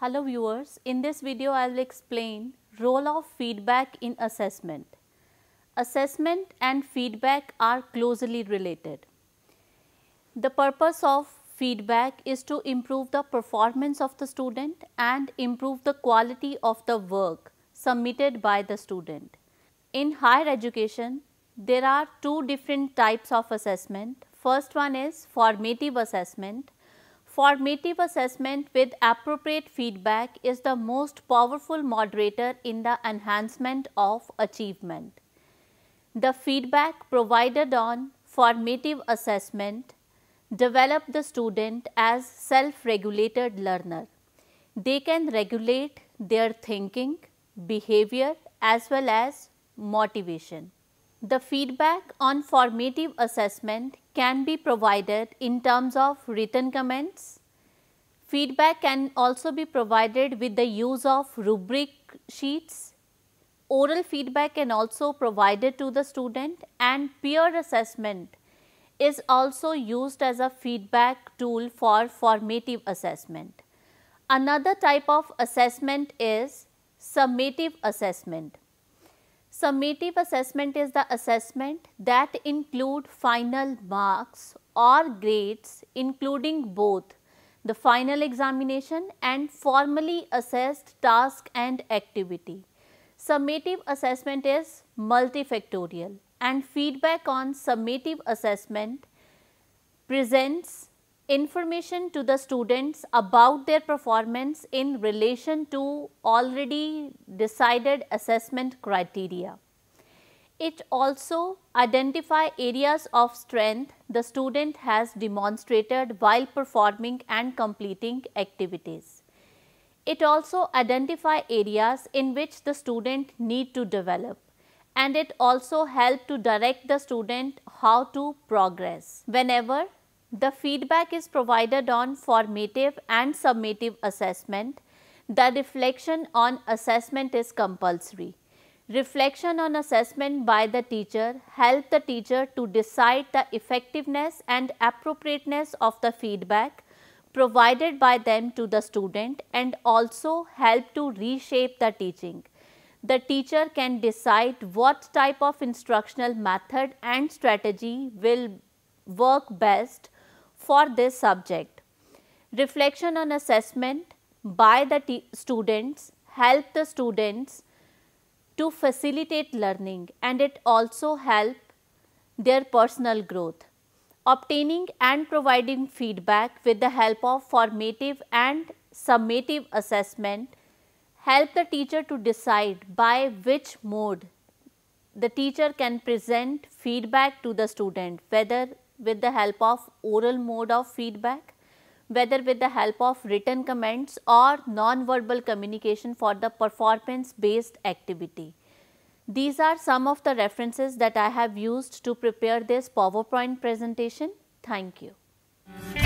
Hello viewers, in this video I will explain role of feedback in assessment. Assessment and feedback are closely related. The purpose of feedback is to improve the performance of the student and improve the quality of the work submitted by the student. In higher education, there are two different types of assessment. First one is formative assessment. Formative assessment with appropriate feedback is the most powerful moderator in the enhancement of achievement. The feedback provided on formative assessment develop the student as self-regulated learner. They can regulate their thinking, behavior as well as motivation. The feedback on formative assessment can be provided in terms of written comments. Feedback can also be provided with the use of rubric sheets. Oral feedback can also be provided to the student and peer assessment is also used as a feedback tool for formative assessment. Another type of assessment is summative assessment. Summative assessment is the assessment that include final marks or grades including both the final examination and formally assessed task and activity. Summative assessment is multifactorial and feedback on summative assessment presents information to the students about their performance in relation to already decided assessment criteria. It also identify areas of strength the student has demonstrated while performing and completing activities. It also identify areas in which the student need to develop and it also help to direct the student how to progress. Whenever the feedback is provided on formative and summative assessment, the reflection on assessment is compulsory. Reflection on assessment by the teacher help the teacher to decide the effectiveness and appropriateness of the feedback provided by them to the student and also help to reshape the teaching the teacher can decide what type of instructional method and strategy will work best for this subject. Reflection on assessment by the students help the students to facilitate learning and it also help their personal growth. Obtaining and providing feedback with the help of formative and summative assessment help the teacher to decide by which mode the teacher can present feedback to the student whether with the help of oral mode of feedback, whether with the help of written comments or non-verbal communication for the performance based activity. These are some of the references that I have used to prepare this PowerPoint presentation. Thank you.